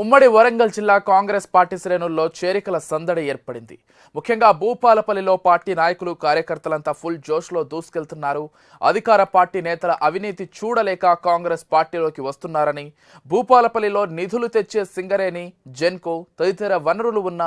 ఉమ్మడి వరంగల్ జిల్లా కాంగ్రెస్ పార్టీ శ్రేణుల్లో చేరికల సందడి ఏర్పడింది. ముఖ్యంగా భూపాలపల్లిలో పార్టీ నాయకులు కార్యకర్తలంతా ఫుల్ జోష్లో దూసుకెళ్తున్నారు. అధికార పార్టీ నేతల అవినీతి చూడలేక కాంగ్రెస్ పార్టీలోకి వస్తున్నారని భూపాలపల్లిలో నిధులు తెచ్చే సింగరేణి జెన్కో తదితర వనరులు ఉన్న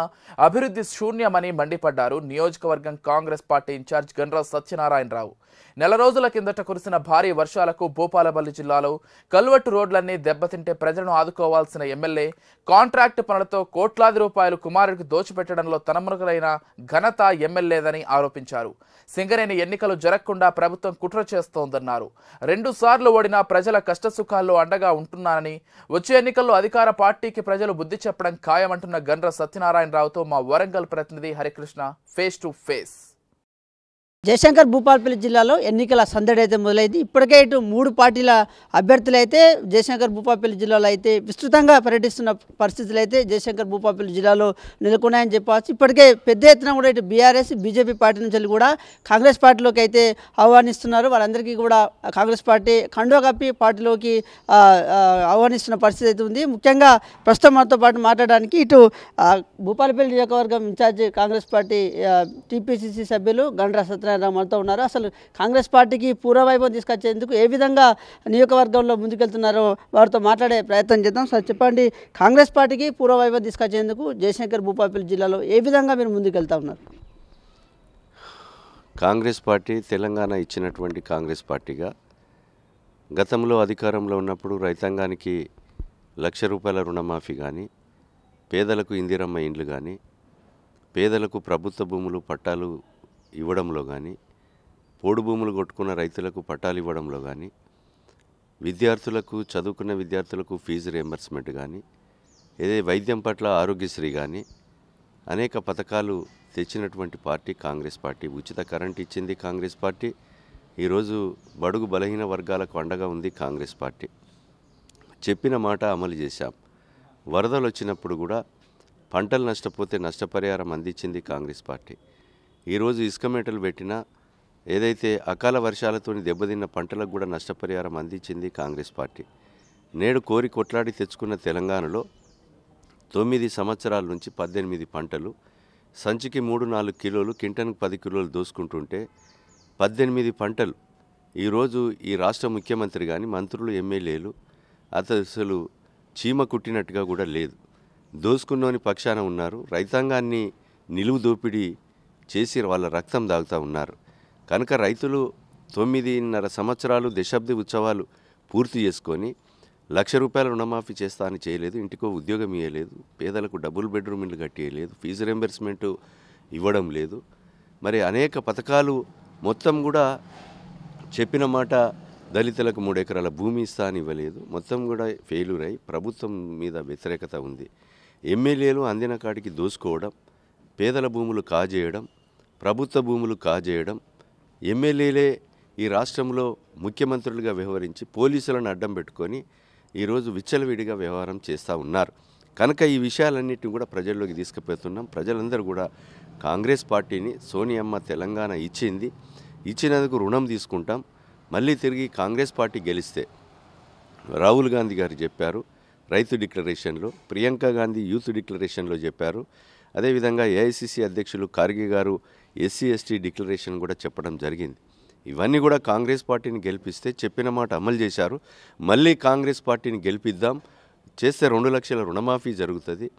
అభివృద్ధి శూన్యమని మండిపడ్డారు నియోజకవర్గం కాంగ్రెస్ పార్టీ ఇన్ఛార్జ్ గండ్రా సత్యనారాయణరావు. నెల రోజుల కిందట కురిసిన భారీ వర్షాలకు భూపాలపల్లి జిల్లాలో కల్వట్టు రోడ్లన్నీ దెబ్బతింటే ప్రజలను ఆదుకోవాల్సిన ఎమ్మెల్యే కాంట్రాక్టు పనులతో కోట్లాది రూపాయలు కుమారుడికి దోచిపెట్టడంలో తనమునకలైన ఘనత ఎమ్మెల్యేదని ఆరోపించారు. సింగరేణి ఎన్నికలు జరగకుండా ప్రభుత్వం కుట్ర చేస్తోందన్నారు. రెండు సార్లు ఓడిన ప్రజల కష్టసుఖాల్లో అండగా ఉంటున్నానని వచ్చే ఎన్నికల్లో అధికార పార్టీకి ప్రజలు బుద్ధి చెప్పడం ఖాయమంటున్న గండ్ర సత్యనారాయణరావుతో మా వరంగల్ ప్రతినిధి Harikrishna face to face Jayashankar Bhupalpally జిల్లాలో ఎన్నికల సందడి అయితే మొదలైంది. ఇప్పటికే ఇటు మూడు పార్టీల అభ్యర్థులు అయితే జయశంకర్ భూపాలపల్లి జిల్లాలో అయితే విస్తృతంగా పర్యటిస్తున్న పరిస్థితులు అయితే జయశంకర్ భూపాలపల్లి జిల్లాలో నెలకొన్నాయని చెప్పవచ్చు. ఇప్పటికే పెద్ద ఎత్తున కూడా ఇటు బీఆర్ఎస్ బీజేపీ పార్టీ నుంచి వెళ్ళి కూడా కాంగ్రెస్ పార్టీలోకి అయితే ఆహ్వానిస్తున్నారు. వాళ్ళందరికీ కూడా కాంగ్రెస్ పార్టీ కండో కప్పి పార్టీలోకి ఆహ్వానిస్తున్న పరిస్థితి అయితే ఉంది. ముఖ్యంగా ప్రస్తుతం మనతో పాటు మాట్లాడడానికి ఇటు భూపాలపల్లి నియోజకవర్గం ఇన్ఛార్జ్ కాంగ్రెస్ పార్టీ టీపీసీసీ సభ్యులు గండ్రా సత్ర మనతో ఉన్నారు. అసలు కాంగ్రెస్ పార్టీకి పూర్వవైభవం తీసుకొచ్చేందుకు ఏ విధంగా నియోజకవర్గంలో ముందుకెళ్తున్నారో వారితో మాట్లాడే ప్రయత్నం చేద్దాం. సార్ చెప్పండి కాంగ్రెస్ పార్టీకి పూర్వవైభవం తీసుకొచ్చేందుకు జయశంకర్ భూపాలపల్లి జిల్లాలో ఏ విధంగా మీరు ముందుకెళ్తా ఉన్నారు? కాంగ్రెస్ పార్టీ తెలంగాణ ఇచ్చినటువంటి కాంగ్రెస్ పార్టీగా గతంలో అధికారంలో ఉన్నప్పుడు రైతాంగానికి లక్ష రూపాయల రుణమాఫీ కానీ పేదలకు ఇందిరమ్మ ఇండ్లు కానీ పేదలకు ప్రభుత్వ భూములు పట్టాలు ఇవ్వడంలో కానీ పోడు భూములు కొట్టుకున్న రైతులకు పట్టాలు ఇవ్వడంలో కానీ విద్యార్థులకు చదువుకున్న విద్యార్థులకు ఫీజు రియంబర్స్మెంట్ కానీ ఏదే వైద్యం పట్ల ఆరోగ్యశ్రీ కానీ అనేక పథకాలు తెచ్చినటువంటి పార్టీ కాంగ్రెస్ పార్టీ ఉచిత కరెంట్ ఇచ్చింది కాంగ్రెస్ పార్టీ ఈరోజు బడుగు బలహీన వర్గాలకు అండగా ఉంది కాంగ్రెస్ పార్టీ. చెప్పిన మాట అమలు చేశాం. వరదలు వచ్చినప్పుడు కూడా పంటలు నష్టపోతే నష్టపరిహారం అందించింది కాంగ్రెస్ పార్టీ. ఈరోజు ఇసుక మేటలు పెట్టినా ఏదైతే అకాల వర్షాలతో దెబ్బతిన్న పంటలకు కూడా నష్టపరిహారం అందించింది కాంగ్రెస్ పార్టీ. నేడు కోరి కొట్లాడి తెచ్చుకున్న తెలంగాణలో తొమ్మిది సంవత్సరాల నుంచి పద్దెనిమిది పంటలు సంచికి మూడు నాలుగు కిలోలు కింటన్కి పది కిలోలు దోసుకుంటుంటే పద్దెనిమిది పంటలు. ఈరోజు ఈ రాష్ట్ర ముఖ్యమంత్రి కానీ మంత్రులు ఎమ్మెల్యేలు అత అసలు చీమ కుట్టినట్టుగా కూడా లేదు. దోసుకున్నోని పక్షాన ఉన్నారు. రైతాంగాన్ని నిలువు దోపిడీ చేసి వాళ్ళ రక్తం దాగుతూ ఉన్నారు. కనుక రైతులు తొమ్మిదిన్నర సంవత్సరాలు దశాబ్ది ఉత్సవాలు పూర్తి చేసుకొని లక్ష రూపాయల రుణమాఫీ చేస్తా అని చేయలేదు ఇంటికో ఉద్యోగం ఇవ్వలేదు పేదలకు డబుల్ బెడ్రూమ్ ఇల్లు కట్టేయలేదు ఫీజు రెంబర్స్మెంట్ ఇవ్వడం లేదు. మరి అనేక పథకాలు మొత్తం కూడా చెప్పిన మాట దళితులకు మూడు ఎకరాల భూమి ఇస్తా అని ఇవ్వలేదు. మొత్తం కూడా ఫెయిల్యూర్ అయి ప్రభుత్వం మీద వ్యతిరేకత ఉంది. ఎమ్మెల్యేలు అందిన కాటికి దోసుకోవడం పేదల భూములు కాజేయడం ప్రభుత్వ భూములు కాజేయడం ఎమ్మెల్యేలే ఈ రాష్ట్రంలో ముఖ్యమంత్రులుగా వ్యవహరించి పోలీసులను అడ్డం పెట్టుకొని ఈరోజు విచ్చలవిడిగా వ్యవహారం చేస్తూ ఉన్నారు. కనుక ఈ విషయాలన్నిటిని కూడా ప్రజల్లోకి తీసుకుపోతున్నాం. ప్రజలందరూ కూడా కాంగ్రెస్ పార్టీని సోనియమ్మ తెలంగాణ ఇచ్చింది. ఇచ్చినందుకు రుణం తీసుకుంటాం. మళ్ళీ తిరిగి కాంగ్రెస్ పార్టీ గెలిస్తే రాహుల్ గాంధీ గారు చెప్పారు రైతు డిక్లరేషన్లో ప్రియాంక గాంధీ యూత్ డిక్లరేషన్లో చెప్పారు. అదేవిధంగా ఏఐసిసి అధ్యక్షులు ఖార్గే గారు ఎస్సీ ఎస్టీ డిక్లరేషన్ కూడా చెప్పడం జరిగింది. ఇవన్నీ కూడా కాంగ్రెస్ పార్టీని గెలిపిస్తే చెప్పిన మాట అమలు చేశారు. మళ్ళీ కాంగ్రెస్ పార్టీని గెలిపిద్దాం. చేస్తే రెండు లక్షల రుణమాఫీ జరుగుతుంది.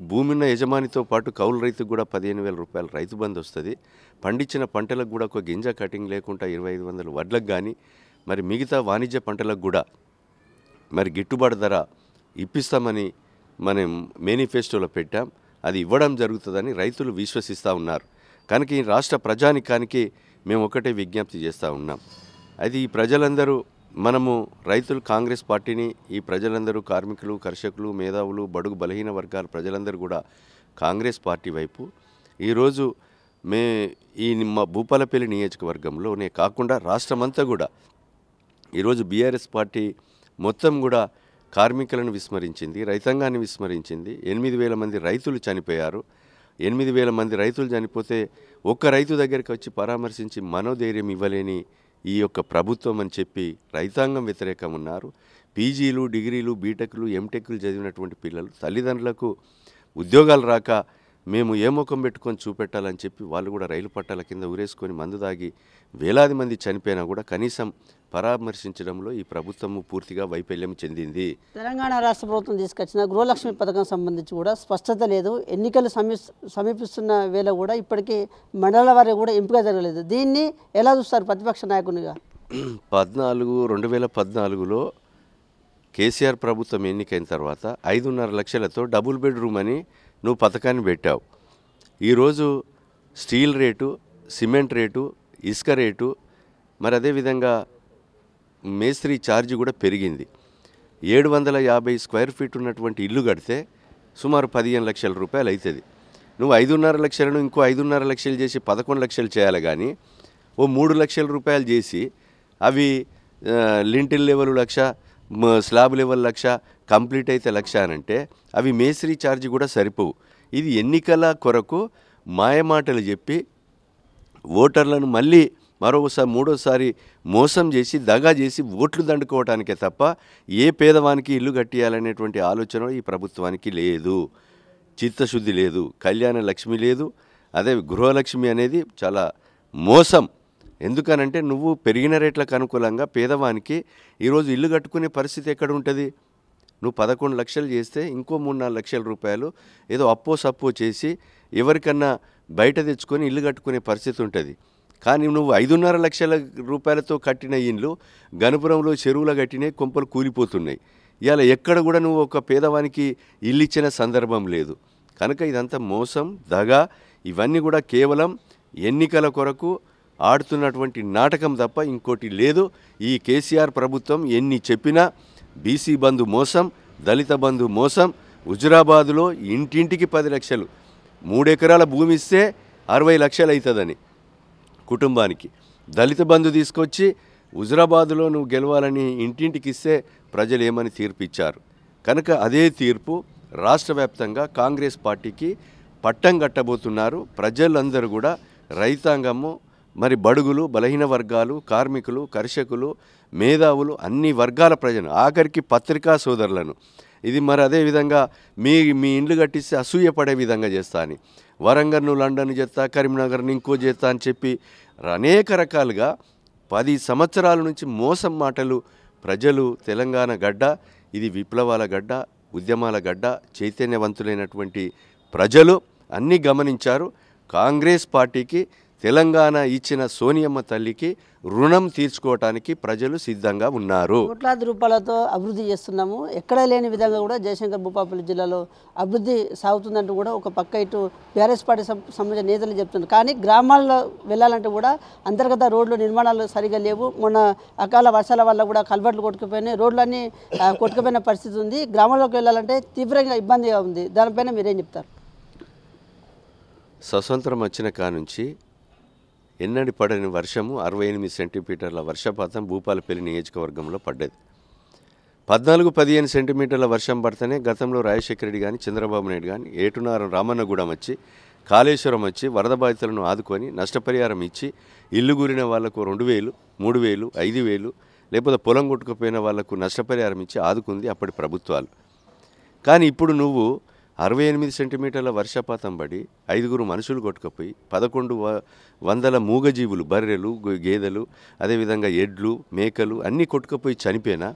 భూమిన్న యజమానితో పాటు కౌలు రైతుకు కూడా పదిహేను వేల రూపాయలు రైతు బంధు వస్తుంది. పండించిన పంటలకు కూడా ఒక గింజ కటింగ్ లేకుండా ఇరవై ఐదు వందల వడ్లకు కానీ మరి మిగతా వాణిజ్య పంటలకు కూడా మరి గిట్టుబాటు ధర ఇప్పిస్తామని మనం మేనిఫెస్టోలో పెట్టాం. అది ఇవ్వడం జరుగుతుందని రైతులు విశ్వసిస్తూ ఉన్నారు. కనుక ఈ రాష్ట్ర ప్రజానికానికి మేము ఒకటే విజ్ఞప్తి చేస్తూ ఉన్నాం. అది ఈ ప్రజలందరూ మనము రైతులు కాంగ్రెస్ పార్టీని ఈ ప్రజలందరూ కార్మికులు కర్షకులు మేధావులు బడుగు బలహీన వర్గాల ప్రజలందరూ కూడా కాంగ్రెస్ పార్టీ వైపు. ఈరోజు మే ఈ మా భూపాలపల్లి నియోజకవర్గంలోనే కాకుండా రాష్ట్రమంతా కూడా ఈరోజు బీఆర్ఎస్ పార్టీ మొత్తం కూడా కార్మికులను విస్మరించింది రైతాంగాన్ని విస్మరించింది. ఎనిమిది వేల మంది రైతులు చనిపోయారు. ఎనిమిది వేల మంది రైతులు చనిపోతే ఒక్క రైతు దగ్గరికి వచ్చి పరామర్శించి మనోధైర్యం ఇవ్వలేని ఈ యొక్క ప్రభుత్వం అని చెప్పి రైతాంగం వ్యతిరేకం ఉన్నారు. పీజీలు డిగ్రీలు బీటెక్లు ఎంటెక్లు చదివినటువంటి పిల్లలు తల్లిదండ్రులకు ఉద్యోగాలు రాక మేము ఏ ముఖం పెట్టుకొని చూపెట్టాలని చెప్పి వాళ్ళు కూడా రైలు పట్టాల కింద ఊరేసుకొని మందు దాగి వేలాది మంది చనిపోయినా కూడా కనీసం పరామర్శించడంలో ఈ ప్రభుత్వము పూర్తిగా వైఫల్యం చెందింది. తెలంగాణ రాష్ట్ర ప్రభుత్వం తీసుకొచ్చిన గృహలక్ష్మి పథకం సంబంధించి కూడా స్పష్టత లేదు. ఎన్నికలు సమీ సమీపిస్తున్న వేళ కూడా ఇప్పటికీ మండల వారి కూడా ఎంపిక జరగలేదు. దీన్ని ఎలా చూస్తారు ప్రతిపక్ష నాయకునిగా? పద్నాలుగు రెండు వేల పద్నాలుగులో కేసీఆర్ ప్రభుత్వం ఎన్నికైన తర్వాత ఐదున్నర లక్షలతో డబుల్ బెడ్రూమ్ అని నువ్వు పథకాన్ని పెట్టావు. ఈరోజు స్టీల్ రేటు సిమెంట్ రేటు ఇసుక రేటు మరి అదేవిధంగా మేస్త్రి ఛార్జ్ కూడా పెరిగింది. ఏడు వందల యాభై స్క్వేర్ ఫీట్ ఉన్నటువంటి ఇల్లు కడితే సుమారు పదిహేను లక్షల రూపాయలు అవుతుంది నువ్వు ఐదున్నర లక్షలను ఇంకో ఐదున్నర లక్షలు చేసి పదకొండు లక్షలు చేయాలి కానీ ఓ మూడు లక్షల రూపాయలు చేసి అవి lintel level lakh slab level lakh complete అయితే లక్ష అని అంటే అవి మేస్త్రి ఛార్జ్ కూడా సరిపోవు. ఇది ఎన్నికల కొరకు మాయమాటలు చెప్పి ఓటర్లను మళ్ళీ మరోసారి మూడోసారి మోసం చేసి దగా చేసి ఓట్లు దండుకోవటానికే తప్ప ఏ పేదవానికి ఇల్లు కట్టియాలనేటువంటి ఆలోచన ఈ ప్రభుత్వానికి లేదు. చిత్తశుద్ధి లేదు. కళ్యాణ లక్ష్మి లేదు. అదే గృహలక్ష్మి అనేది చాలా మోసం. ఎందుకనంటే నువ్వు పెరిగిన రేట్లకు అనుకూలంగా పేదవానికి ఈరోజు ఇల్లు కట్టుకునే పరిస్థితి ఎక్కడ ఉంటుంది? నువ్వు పదకొండు లక్షలు చేస్తే ఇంకో మూడు నాలుగు లక్షల రూపాయలు ఏదో అప్పో సప్పో చేసి ఎవరికన్నా బయట తెచ్చుకొని ఇల్లు కట్టుకునే పరిస్థితి ఉంటుంది. కానీ నువ్వు ఐదున్నర లక్షల రూపాయలతో కట్టిన ఇండ్లు గణపురంలో చెరువుల కట్టినాయి కొంపలు కూలిపోతున్నాయి. ఇవాళ ఎక్కడ కూడా నువ్వు ఒక పేదవానికి ఇల్లు ఇచ్చిన సందర్భం లేదు. కనుక ఇదంతా మోసం దగా ఇవన్నీ కూడా కేవలం ఎన్నికల కొరకు ఆడుతున్నటువంటి నాటకం తప్ప ఇంకోటి లేదు. ఈ కేసీఆర్ ప్రభుత్వం ఎన్ని చెప్పినా బీసీ బంధు మోసం దళిత బంధు మోసం. హుజురాబాదులో ఇంటింటికి పది లక్షలు. మూడెకరాల భూమి ఇస్తే అరవై లక్షలు అవుతుందని కుటుంబానికి. దళిత బంధు తీసుకొచ్చి హుజురాబాదులో నువ్వు గెలవాలని ఇంటింటికి ఇస్తే ప్రజలు ఏమని తీర్పు ఇచ్చారు కనుక అదే తీర్పు రాష్ట్ర వ్యాప్తంగా కాంగ్రెస్ పార్టీకి పట్టం కట్టబోతున్నారు. ప్రజలందరూ కూడా రైతాంగము మరి బడుగులు బలహీన వర్గాలు కార్మికులు కర్షకులు మేధావులు అన్ని వర్గాల ప్రజలు ఆఖరికి పత్రికా సోదరులను. ఇది మరి అదే విధంగా మీ మీ ఇండ్లు కట్టిస్తే అసూయపడే విధంగా చేస్తా అని. వరంగల్ను లండన్ చేస్తా కరీంనగర్ని ఇంకో చేస్తా అని చెప్పి అనేక రకాలుగా పది సంవత్సరాల నుంచి మోసం మాటలు ప్రజలు తెలంగాణ గడ్డ ఇది విప్లవాల గడ్డ ఉద్యమాల గడ్డ చైతన్యవంతులైనటువంటి ప్రజలు అన్నీ గమనించారు. కాంగ్రెస్ పార్టీకి తెలంగాణ ఇచ్చిన సోనియమ్మ తల్లికి రుణం తీర్చుకోవటానికి ప్రజలు సిద్ధంగా ఉన్నారు. కోట్లాది రూపాయలతో అభివృద్ధి చేస్తున్నాము. ఎక్కడ లేని విధంగా కూడా జయశంకర్ భూపాపల్లి జిల్లాలో అభివృద్ధి సాగుతుందంటూ కూడా ఒక పక్క ఇటు బీఆర్ఎస్ పార్టీ సంబంధించిన నేతలు చెప్తున్నారు. కానీ గ్రామాల్లో వెళ్ళాలంటే కూడా అంతర్గత రోడ్లు నిర్మాణాలు సరిగా లేవు. మొన్న అకాల వర్షాల వల్ల కూడా కల్వర్ట్లు కొట్టుకుపోయినాయి. రోడ్లన్నీ కొట్టుకుపోయిన పరిస్థితి ఉంది. గ్రామాల్లోకి వెళ్ళాలంటే తీవ్రంగా ఇబ్బందిగా ఉంది. దానిపైన మీరేం చెప్తారు? స్వతంత్రం వచ్చిన కానుంచి ఎన్నడి పడని వర్షము అరవై ఎనిమిది సెంటీమీటర్ల వర్షపాతం భూపాలపల్లి నియోజకవర్గంలో పడ్డది. పద్నాలుగు పదిహేను సెంటీమీటర్ల వర్షం పడితేనే గతంలో రాజశేఖర రెడ్డి కానీ చంద్రబాబు నాయుడు కానీ ఏటునారం రామన్నగూడెం వచ్చి కాళేశ్వరం వచ్చి వరద బాధితులను ఆదుకొని నష్టపరిహారం ఇచ్చి ఇల్లు గురిన వాళ్ళకు రెండు వేలు మూడు వేలు ఐదు వేలు లేకపోతే పొలం కొట్టుకుపోయిన వాళ్ళకు నష్టపరిహారం ఇచ్చి ఆదుకుంది అప్పటి ప్రభుత్వాలు. కానీ ఇప్పుడు నువ్వు అరవై ఎనిమిది సెంటీమీటర్ల వర్షపాతం పడి ఐదుగురు మనుషులు కొట్టుకుపోయి పదకొండు వ- వందల మూగజీవులు బర్రెలు గేదెలు అదేవిధంగా ఎడ్లు మేకలు అన్నీ కొట్టుకుపోయి చనిపోయినా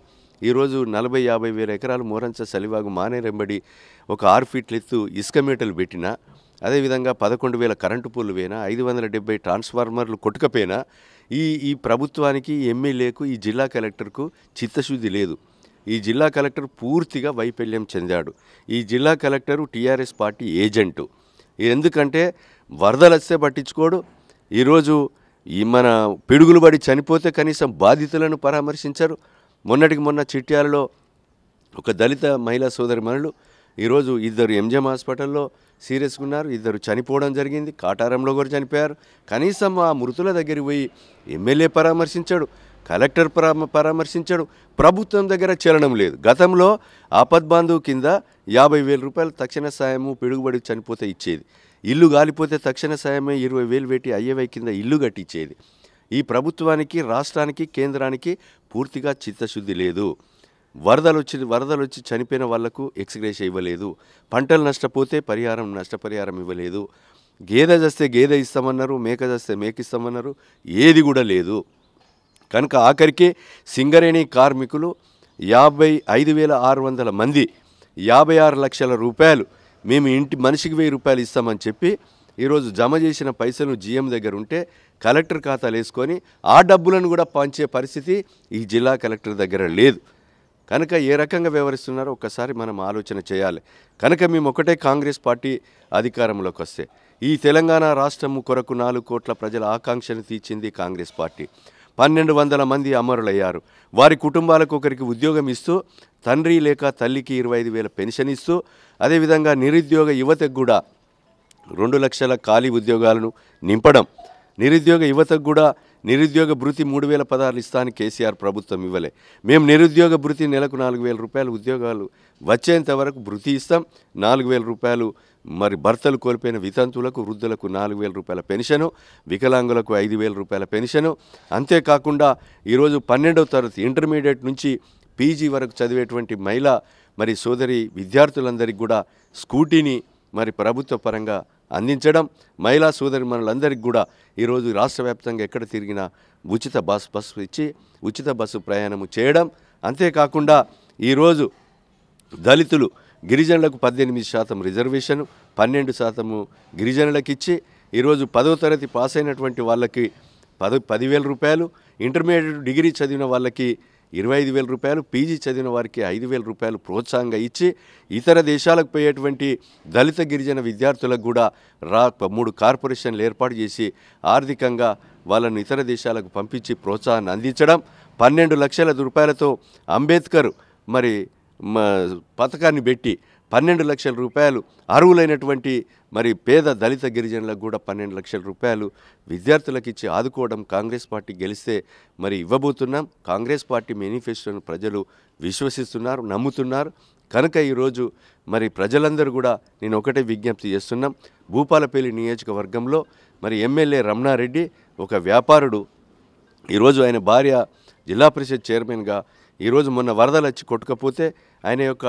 ఈరోజు నలభై యాభై వేల ఎకరాలు మోరంచ సలివాగు మానేరెంబడి ఒక ఆరు ఫీట్ల ఎత్తు ఇసుక మీటలు పెట్టినా అదేవిధంగా పదకొండు వేల కరెంటు పూలు పోయినా ఐదు వందల డెబ్బై ట్రాన్స్ఫార్మర్లు కొట్టుకపోయినా ఈ ఈ ప్రభుత్వానికి ఎమ్మెల్యేకు ఈ జిల్లా కలెక్టర్కు చిత్తశుద్ధి లేదు. ఈ జిల్లా కలెక్టర్ పూర్తిగా వైఫల్యం చెందాడు. ఈ జిల్లా కలెక్టరు టీఆర్ఎస్ పార్టీ ఏజెంటు. ఎందుకంటే వరదలు వస్తే పట్టించుకోడు. ఈరోజు ఈ మన పిడుగులు పడి చనిపోతే కనీసం బాధితులను పరామర్శించరు. మొన్నటికి మొన్న చిట్యాలలో ఒక దళిత మహిళా సోదరి మనులు ఈరోజు ఇద్దరు ఎంజిఎం హాస్పిటల్లో సీరియస్గా ఉన్నారు. ఇద్దరు చనిపోవడం జరిగింది. కాటారంలో కూడా చనిపోయారు. కనీసం ఆ మృతుల దగ్గరికి పోయి ఎమ్మెల్యే పరామర్శించాడు. కలెక్టర్ పరామ పరామర్శించాడు. ప్రభుత్వం దగ్గర చలనం లేదు. గతంలో ఆపద్బాంధువు కింద యాభై వేల రూపాయలు తక్షణ సాయము పిడుగుబడి చనిపోతే ఇచ్చేది. ఇల్లు గాలిపోతే తక్షణ సాయమే ఇరవై వేలు పెట్టి అయ్యవై కింద ఇల్లు కట్టించేది. ఈ ప్రభుత్వానికి రాష్ట్రానికి కేంద్రానికి పూర్తిగా చిత్తశుద్ధి లేదు. వరదలు వచ్చి వరదలు వచ్చి చనిపోయిన వాళ్ళకు ఎక్స్గ్రేష్ ఇవ్వలేదు. పంటలు నష్టపోతే పరిహారం నష్టపరిహారం ఇవ్వలేదు. గేదె చేస్తే గేదె ఇస్తామన్నారు మేక చేస్తే మేక ఇస్తామన్నారు ఏది కూడా లేదు. కనుక ఆఖరికి సింగరేణి కార్మికులు యాభై ఐదు వేల ఆరు వందల మంది యాభై ఆరు లక్షల రూపాయలు మేము ఇంటి మనిషికి వెయ్యి రూపాయలు ఇస్తామని చెప్పి ఈరోజు జమ చేసిన పైసలు జీఎం దగ్గర ఉంటే కలెక్టర్ ఖాతాలు వేసుకొని ఆ డబ్బులను కూడా పంచే పరిస్థితి ఈ జిల్లా కలెక్టర్ దగ్గర లేదు. కనుక ఏ రకంగా వ్యవహరిస్తున్నారో ఒక్కసారి మనం ఆలోచన చేయాలి. కనుక మేము ఒకటే కాంగ్రెస్ పార్టీ అధికారంలోకి వస్తే ఈ తెలంగాణ రాష్ట్రం కొరకు నాలుగు కోట్ల ప్రజల ఆకాంక్షను తీర్చింది కాంగ్రెస్ పార్టీ. పన్నెండు వందల మంది అమరులయ్యారు. వారి కుటుంబాలకు ఒకరికి ఉద్యోగం ఇస్తూ తండ్రి లేక తల్లికి ఇరవై ఐదు వేల పెన్షన్ ఇస్తూ అదేవిధంగా నిరుద్యోగ యువతకు కూడా రెండు లక్షల ఖాళీ ఉద్యోగాలను నింపడం. నిరుద్యోగ యువతకు కూడా నిరుద్యోగ భృతి మూడు వేల పదహారులు ఇస్తాను కేసీఆర్ ప్రభుత్వం ఇవ్వలే. మేము నిరుద్యోగ భృతి నెలకు నాలుగు వేల రూపాయలు ఉద్యోగాలు వచ్చేంత వరకు భృతి ఇస్తాం. నాలుగు వేల రూపాయలు మరి భర్తలు కోల్పోయిన వితంతువులకు వృద్ధులకు నాలుగు వేల రూపాయల పెన్షను వికలాంగులకు ఐదు వేల రూపాయల పెన్షను. అంతేకాకుండా ఈరోజు పన్నెండవ తరగతి ఇంటర్మీడియట్ నుంచి పీజీ వరకు చదివేటువంటి మహిళ మరి సోదరి విద్యార్థులందరికీ కూడా స్కూటీని మరి ప్రభుత్వ పరంగా అందించడం. మహిళా సోదరి మనులందరికీ కూడా ఈరోజు రాష్ట్ర వ్యాప్తంగా ఎక్కడ తిరిగినా ఉచిత బస్ బస్సు ఇచ్చి ఉచిత బస్సు ప్రయాణము చేయడం. అంతేకాకుండా ఈరోజు దళితులు గిరిజనులకు పద్దెనిమిది శాతం రిజర్వేషన్ పన్నెండు శాతము గిరిజనులకు ఇచ్చి ఈరోజు పదో తరగతి పాస్ అయినటువంటి వాళ్ళకి పద పదివేల రూపాయలు ఇంటర్మీడియట్ డిగ్రీ చదివిన వాళ్ళకి ఇరవై ఐదు వేల రూపాయలు పీజీ చదివిన వారికి ఐదు వేల రూపాయలు ప్రోత్సాహంగా ఇచ్చి ఇతర దేశాలకు పోయేటువంటి దళిత గిరిజన విద్యార్థులకు కూడా రా మూడు కార్పొరేషన్లు ఏర్పాటు చేసి ఆర్థికంగా వాళ్ళను ఇతర దేశాలకు పంపించి ప్రోత్సాహాన్ని అందించడం పన్నెండు లక్షల రూపాయలతో అంబేద్కర్ మరి పథకాన్ని పెట్టి పన్నెండు లక్షల రూపాయలు. అర్హులైనటువంటి మరి పేద దళిత గిరిజనులకు కూడా పన్నెండు లక్షల రూపాయలు విద్యార్థులకు ఇచ్చి ఆదుకోవడం కాంగ్రెస్ పార్టీ గెలిస్తే మరి ఇవ్వబోతున్నాం. కాంగ్రెస్ పార్టీ మేనిఫెస్టోను ప్రజలు విశ్వసిస్తున్నారు నమ్ముతున్నారు. కనుక ఈరోజు మరి ప్రజలందరూ కూడా నేను ఒకటే విజ్ఞప్తి చేస్తున్నాం. భూపాలపల్లి నియోజకవర్గంలో మరి ఎమ్మెల్యే రమణారెడ్డి ఒక వ్యాపారుడు ఈరోజు ఆయన భార్య జిల్లా పరిషత్ చైర్మన్గా ఈరోజు మొన్న వరదలు వచ్చి కొట్టుకపోతే ఆయన యొక్క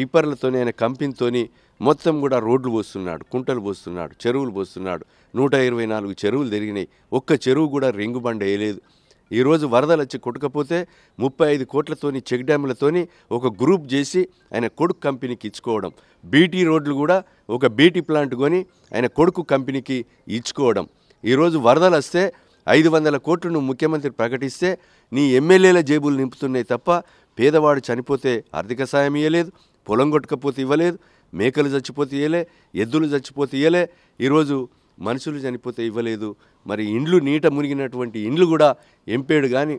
టిప్పర్లతోని ఆయన కంపెనీతోని మొత్తం కూడా రోడ్లు పోస్తున్నాడు కుంటలు పోస్తున్నాడు చెరువులు పోస్తున్నాడు. నూట ఇరవై నాలుగు చెరువులు తిరిగినాయి. ఒక్క చెరువు కూడా రింగుబండ వేయలేదు. ఈరోజు వరదలు వచ్చి కొట్టకపోతే ముప్పై ఐదు కోట్లతోని చెక్ డ్యాములతోని ఒక గ్రూప్ చేసి ఆయన కొడుకు కంపెనీకి ఇచ్చుకోవడం. బీటీ రోడ్లు కూడా ఒక బీటీ ప్లాంట్ కొని ఆయన కొడుకు కంపెనీకి ఇచ్చుకోవడం. ఈరోజు వరదలు వస్తే ఐదు వందల కోట్లు నువ్వు ముఖ్యమంత్రి ప్రకటిస్తే నీ ఎమ్మెల్యేల జేబులు నింపుతున్నాయి తప్ప పేదవాడు చనిపోతే ఆర్థిక సాయం ఇవ్వలేదు పొలం కొట్టుకపోతే ఇవ్వలేదు మేకలు చచ్చిపోతే ఇవ్వలే ఎద్దులు చచ్చిపోతే ఇవ్వలే ఈరోజు మనుషులు చనిపోతే ఇవ్వలేదు. మరి ఇండ్లు నీట మునిగినటువంటి ఇండ్లు కూడా ఎంపేడు కానీ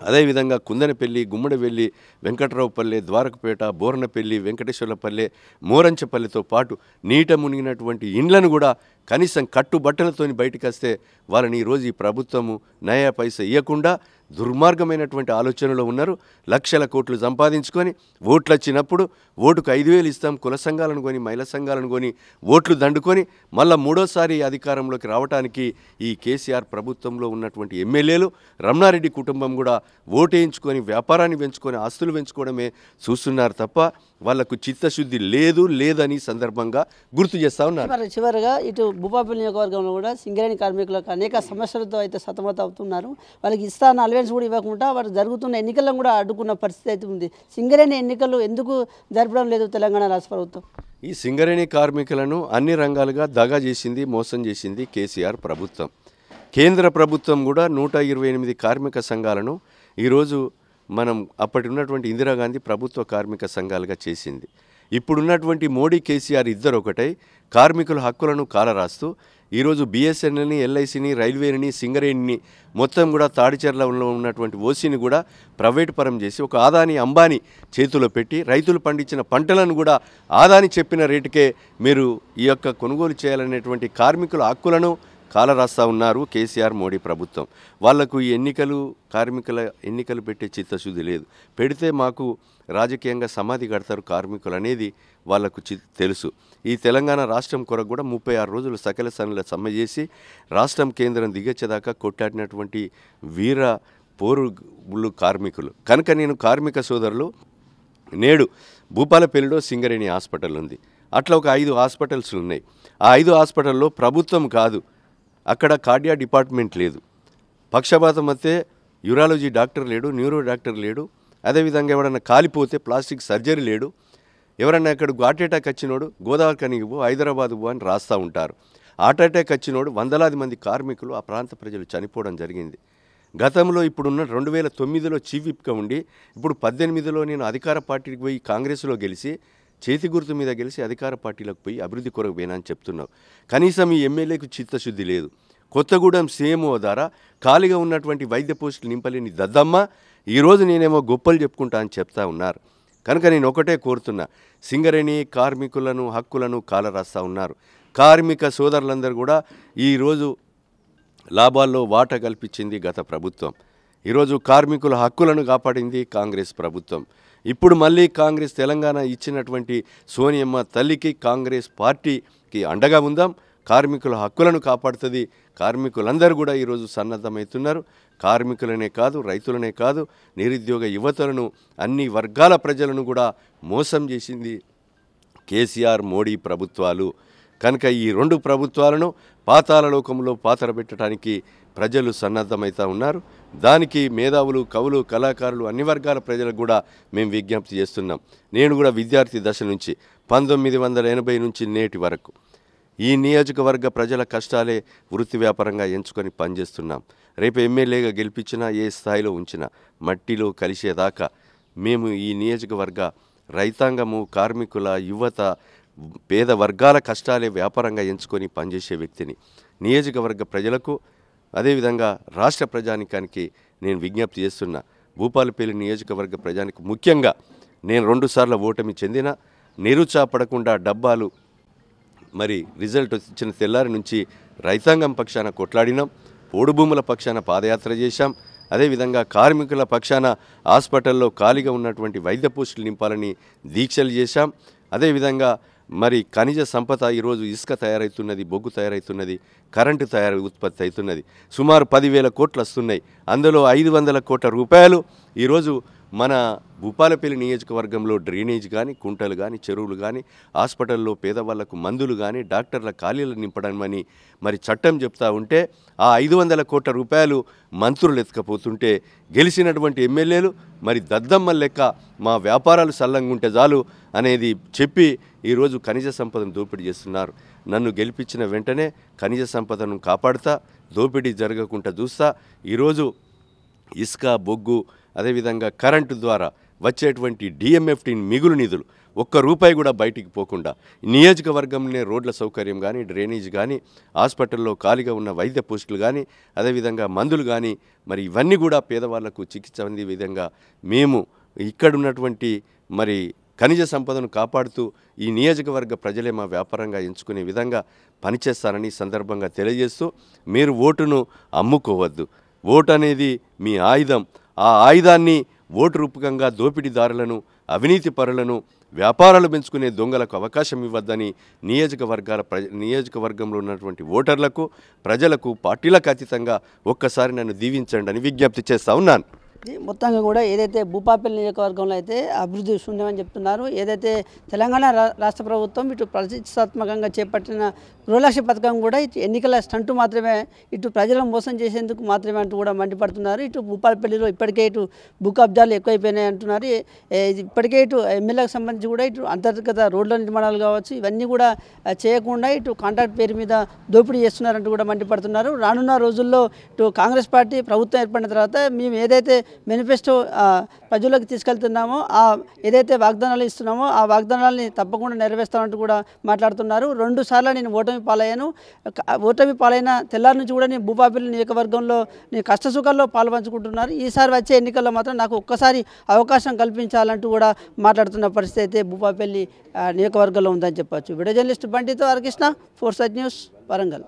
అదేవిధంగా కుందనపల్లి గుమ్మడవెల్లి వెంకట్రావుపల్లె ద్వారకపేట బోర్నపల్లి వెంకటేశ్వరపల్లె మోరంచపల్లితో పాటు నీట మునిగినటువంటి ఇండ్లను కూడా కనీసం కట్టుబట్టలతోని బయటకు వస్తే వాళ్ళని ఈరోజు ఈ ప్రభుత్వము నయా పైసా ఇవ్వకుండా దుర్మార్గమైనటువంటి ఆలోచనలో ఉన్నారు. లక్షల కోట్లు సంపాదించుకొని ఓట్లు వచ్చినప్పుడు ఓటుకు ఐదు వేలు ఇస్తాం కుల సంఘాలను కొని మహిళా సంఘాలను కొని ఓట్లు దండుకొని మళ్ళా మూడోసారి అధికారంలోకి రావడానికి ఈ కేసీఆర్ ప్రభుత్వంలో ఉన్నటువంటి ఎమ్మెల్యేలు రమణారెడ్డి కుటుంబం కూడా ఓటేయించుకొని వ్యాపారాన్ని పెంచుకొని ఆస్తులు పెంచుకోవడమే చూస్తున్నారు తప్ప వాళ్ళకు చిత్తశుద్ధి లేదు లేదని సందర్భంగా గుర్తు చేస్తా ఉన్నారు. మరి చివరిగా ఇటు భూపాపల్లి నియోజకవర్గంలో కూడా సింగరేణి కార్మికులకు అనేక సమస్యలతో అయితే సతమతం అవుతున్నారు. వాళ్ళకి ఇస్తాన అలవెన్స్ కూడా ఇవ్వకుండా వారు జరుగుతున్న ఎన్నికలను కూడా అడ్డుకున్న పరిస్థితి అయితే ఉంది. సింగరేణి ఎన్నికలు ఎందుకు జరపడం లేదు తెలంగాణ రాష్ట్ర ప్రభుత్వం? ఈ సింగరేణి కార్మికులను అన్ని రంగాలుగా దగా చేసింది మోసం చేసింది కేసీఆర్ ప్రభుత్వం. కేంద్ర ప్రభుత్వం కూడా నూట ఇరవై ఎనిమిది కార్మిక సంఘాలను ఈరోజు మనం అప్పటి ఉన్నటువంటి ఇందిరాగాంధీ ప్రభుత్వ కార్మిక సంఘాలుగా చేసింది. ఇప్పుడున్నటువంటి మోడీ కేసీఆర్ ఇద్దరు ఒకటై కార్మికుల హక్కులను కాలరాస్తూ ఈరోజు బిఎస్ఎన్ఎల్ని ఎల్ఐసిని రైల్వేని సింగరేణిని మొత్తం కూడా తాడిచెర్లలో ఉన్నటువంటి ఓసీని కూడా ప్రైవేట్ పరం చేసి ఒక ఆదాని అంబానీ చేతిలో పెట్టి రైతులు పండించిన పంటలను కూడా ఆదాని చెప్పిన రేటుకే మీరు ఈ యొక్క కొనుగోలు చేయాలనేటువంటి కార్మికుల హక్కులను కాలరాస్తా ఉన్నారు కేసీఆర్ మోడీ ప్రభుత్వం. వాళ్ళకు ఈ ఎన్నికలు కార్మికుల ఎన్నికలు పెట్టే చిత్తశుద్ధి లేదు. పెడితే మాకు రాజకీయంగా సమాధి కడతారు కార్మికులు అనేది వాళ్ళకు తెలుసు. ఈ తెలంగాణ రాష్ట్రం కొరకు కూడా ముప్పై ఆరు రోజులు సకల సనుల సమ్మె చేసి రాష్ట్రం కేంద్రం దిగొచ్చేదాకా కొట్లాడినటువంటి వీర పోరులు కార్మికులు. కనుక నేను కార్మిక సోదరులు నేడు భూపాలపల్లిలో సింగరేణి హాస్పిటల్ ఉంది. అట్లా ఒక ఐదు హాస్పిటల్స్ ఉన్నాయి. ఆ ఐదు హాస్పిటల్లో ప్రభుత్వం కాదు అక్కడ కార్డియా డిపార్ట్మెంట్ లేదు. పక్షపాతం వస్తే యూరాలజీ డాక్టర్ లేడు న్యూరో డాక్టర్ లేడు అదేవిధంగా ఎవడన్నా కాలిపోతే ప్లాస్టిక్ సర్జరీ లేడు ఎవరన్నా ఇక్కడ హార్ట్ అటాక్ వచ్చినోడు గోదావరి కనిగిపో హైదరాబాద్ పో అని రాస్తూ ఉంటారు. హార్ట్ అటాక్ వచ్చినోడు వందలాది మంది కార్మికులు ఆ ప్రాంత ప్రజలు చనిపోవడం జరిగింది. గతంలో ఇప్పుడున్న రెండు వేల తొమ్మిదిలో చీఫ్ విప్గా ఉండి ఇప్పుడు పద్దెనిమిదిలో నేను అధికార పార్టీకి పోయి కాంగ్రెస్లో గెలిచి చేతి గుర్తు మీద గెలిచి అధికార పార్టీలకు పోయి అభివృద్ధి కొరకు పోయినా అని చెప్తున్నావు. కనీసం ఈ ఎమ్మెల్యేకు చిత్తశుద్ధి లేదు. కొత్తగూడెం సీఎంఓ ద్వారా ఖాళీగా ఉన్నటువంటి వైద్య పోస్టులు నింపలేని దద్దమ్మ ఈరోజు నేనేమో గొప్పలు చెప్పుకుంటా అని చెప్తా ఉన్నారు. కనుక నేను ఒకటే కోరుతున్నా సింగరేణి కార్మికులను హక్కులను కాలరాస్తా ఉన్నారు. కార్మిక సోదరులందరూ కూడా ఈరోజు లాభాల్లో వాటా కల్పించింది గత ప్రభుత్వం. ఈరోజు కార్మికుల హక్కులను కాపాడింది కాంగ్రెస్ ప్రభుత్వం. ఇప్పుడు మళ్ళీ కాంగ్రెస్ తెలంగాణ ఇచ్చినటువంటి సోనియమ్మ తల్లికి కాంగ్రెస్ పార్టీకి అండగా ఉందాం. కార్మికుల హక్కులను కాపాడుతుంది. కార్మికులందరూ కూడా ఈరోజు సన్నద్ధమవుతున్నారు. కార్మికులనే కాదు రైతులనే కాదు నిరుద్యోగ యువతలను అన్ని వర్గాల ప్రజలను కూడా మోసం చేసింది కేసీఆర్ మోడీ ప్రభుత్వాలు. కనుక ఈ రెండు ప్రభుత్వాలను పాతాల లోకంలో పాతరబెట్టడానికి ప్రజలు సన్నద్ధమవుతా ఉన్నారు. దానికి మేధావులు కవులు కళాకారులు అన్ని వర్గాల ప్రజలకు కూడా మేము విజ్ఞప్తి చేస్తున్నాం. నేను కూడా విద్యార్థి దశ నుంచి పంతొమ్మిది వందల ఎనభై నుంచి నేటి వరకు ఈ నియోజకవర్గ ప్రజల కష్టాలే వృత్తి వ్యాపారంగా ఎంచుకొని పనిచేస్తున్నాం. రేపు ఎమ్మెల్యేగా గెలిపించినా ఏ స్థాయిలో ఉంచినా మట్టిలో కలిసేదాకా మేము ఈ నియోజకవర్గ రైతాంగము కార్మికుల యువత పేద వర్గాల కష్టాలే వ్యాపారంగా ఎంచుకొని పనిచేసే వ్యక్తిని. నియోజకవర్గ ప్రజలకు అదేవిధంగా రాష్ట్ర ప్రజానికానికి నేను విజ్ఞప్తి చేస్తున్నా. భూపాలపల్లి నియోజకవర్గ ప్రజానికి ముఖ్యంగా నేను రెండుసార్లు ఓటమి చెందిన నిరుత్సాహపడకుండా డబ్బాలు మరి రిజల్ట్ వచ్చిన తెల్లారి నుంచి రైతాంగం పక్షాన కొట్లాడినాం పోడు భూముల పక్షాన పాదయాత్ర చేశాం అదేవిధంగా కార్మికుల పక్షాన హాస్పిటల్లో ఖాళీగా ఉన్నటువంటి వైద్య పోస్టులు నింపాలని దీక్షలు చేశాం అదేవిధంగా మరి ఖనిజ సంపద ఈరోజు ఇసుక తయారవుతున్నది బొగ్గు తయారవుతున్నది కరెంటు తయారు ఉత్పత్తి అవుతున్నది. సుమారు పదివేల కోట్లు వస్తున్నాయి. అందులో ఐదు వందల కోట్ల రూపాయలు ఈరోజు మన భూపాలపల్లి నియోజకవర్గంలో డ్రైనేజ్ కానీ కుంటలు కానీ చెరువులు కానీ హాస్పిటల్లో పేదవాళ్ళకు మందులు కానీ డాక్టర్ల ఖాళీలు నింపడమని మరి చట్టం చెప్తా ఉంటే ఆ ఐదు వందల కోట్ల రూపాయలు మంత్రులు ఎత్తుకపోతుంటే గెలిచినటువంటి ఎమ్మెల్యేలు మరి దద్దమ్మ లెక్క మా వ్యాపారాలు సల్లంగా ఉంటే చాలు అనేది చెప్పి ఈరోజు ఖనిజ సంపదను దోపిడీ చేస్తున్నారు. నన్ను గెలిపించిన వెంటనే ఖనిజ సంపదను కాపాడుతా దోపిడీ జరగకుండా చూస్తా ఈరోజు ఇసుక బొగ్గు అదేవిధంగా కరెంటు ద్వారా వచ్చేటువంటి డిఎంఎఫ్టీ మిగులు నిధులు ఒక్క రూపాయి కూడా బయటికి పోకుండా నియోజకవర్గంలోనే రోడ్ల సౌకర్యం కానీ డ్రైనేజ్ కానీ హాస్పిటల్లో ఖాళీగా ఉన్న వైద్య పోస్టులు కానీ అదేవిధంగా మందులు కానీ మరి ఇవన్నీ కూడా పేదవాళ్ళకు చికిత్స అందే విధంగా మేము ఇక్కడ ఉన్నటువంటి మరి ఖనిజ సంపదను కాపాడుతూ ఈ నియోజకవర్గ ప్రజలే మా వ్యాపారంగా ఎంచుకునే విధంగా పనిచేస్తారని సందర్భంగా తెలియజేస్తూ మీరు ఓటును అమ్ముకోవద్దు. ఓటు అనేది మీ ఆయుధం. ఆ ఆయుధాన్ని ఓటు రూపకంగా దోపిడీదారులను అవినీతి పరులను వ్యాపారాలు పెంచుకునే దొంగలకు అవకాశం ఇవ్వద్దని నియోజకవర్గాల ప్రజ నియోజకవర్గంలో ఉన్నటువంటి ఓటర్లకు ప్రజలకు పార్టీలకు అతీతంగా ఒక్కసారి నన్ను దీవించండి అని విజ్ఞప్తి చేస్తా ఉన్నాను. మొత్తంగా కూడా ఏదైతే భూపాపల్లి నియోజకవర్గంలో అయితే అభివృద్ధి శూన్యమని చెప్తున్నారు ఏదైతే తెలంగాణ రా- రాష్ట్ర ప్రభుత్వం ఇటు ప్రతిష్టాత్మకంగా చేపట్టిన గృహలక్ష్య పథకం కూడా ఇటు ఎన్నికల స్టంటు మాత్రమే ఇటు ప్రజలను మోసం చేసేందుకు మాత్రమే అంటూ కూడా మండిపడుతున్నారు. ఇటు భూపాలపల్లిలో ఇప్పటికే ఇటు భూ కబ్జాలు ఎక్కువైపోయినాయి అంటున్నారు. ఇప్పటికే ఇటు ఎమ్మెల్యేకి సంబంధించి కూడా ఇటు అంతర్గత రోడ్ల నిర్మాణాలు కావచ్చు ఇవన్నీ కూడా చేయకుండా ఇటు కాంట్రాక్ట్ పేరు మీద దోపిడీ చేస్తున్నారంటూ కూడా మండిపడుతున్నారు. రానున్న రోజుల్లో ఇటు కాంగ్రెస్ పార్టీ ప్రభుత్వం ఏర్పడిన తర్వాత మేము ఏదైతే మేనిఫెస్టో ప్రజలకు ప్రజల్లోకి తీసుకెళ్తున్నామో ఆ ఏదైతే వాగ్దానాలు ఇస్తున్నామో ఆ వాగ్దానాలని తప్పకుండా నెరవేర్స్తామంటూ కూడా మాట్లాడుతున్నారు. రెండు సార్లు నేను ఓటమి పాలయ్యాను. ఓటమి పాలైన తెల్లారి నుంచి కూడా నేను భూపాపల్లి నియోజకవర్గంలో నేను కష్టసుఖాల్లో పాల్పంచుకుంటున్నారు. ఈసారి వచ్చే ఎన్నికల్లో మాత్రం నాకు ఒక్కసారి అవకాశం కల్పించాలంటూ కూడా మాట్లాడుతున్న పరిస్థితి అయితే భూపాపల్లి ఆ, నియోజకవర్గంలో ఉందని చెప్పొచ్చు. వీడియో జర్నలిస్ట్ బండితో హరికృష్ణ ఫోర్ సజ్ న్యూస్ వరంగల్.